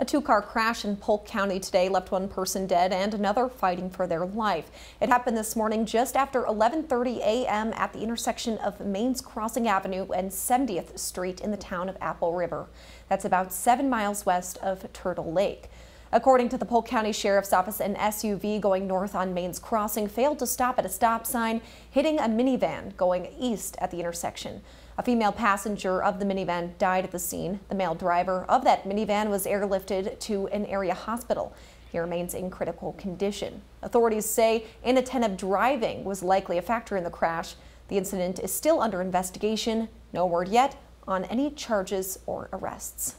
A two-car crash in Polk County today left one person dead and another fighting for their life. It happened this morning just after 11:30 a.m. at the intersection of Mains Crossing Avenue and 70th Street in the town of Apple River. That's about seven miles west of Turtle Lake. According to the Polk County Sheriff's Office, an SUV going north on Mains Crossing failed to stop at a stop sign, hitting a minivan going east at the intersection. A female passenger of the minivan died at the scene. The male driver of that minivan was airlifted to an area hospital. He remains in critical condition. Authorities say inattentive driving was likely a factor in the crash. The incident is still under investigation. No word yet on any charges or arrests.